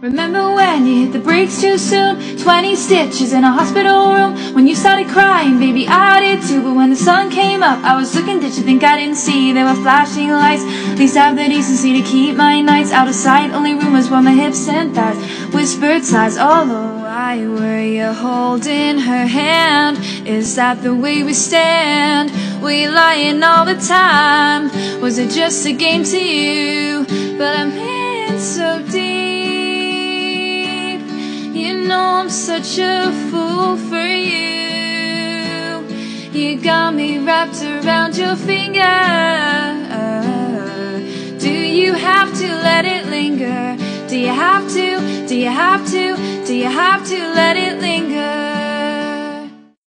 Remember when you hit the brakes too soon? 20 stitches in a hospital room. When you started crying, baby, I did too. But when the sun came up, I was looking, did you think I didn't see? There were flashing lights. At least I have the decency to keep my nights out of sight. Only rumors were my hips and thighs. Whispered sighs, although I were you holding her hand? Is that the way we stand? We lying all the time. Was it just a game to you? But I'm in know I'm such a fool for you. You got me wrapped around your finger. Do you have to let it linger? Do you have to? Do you have to? Do you have to let it linger?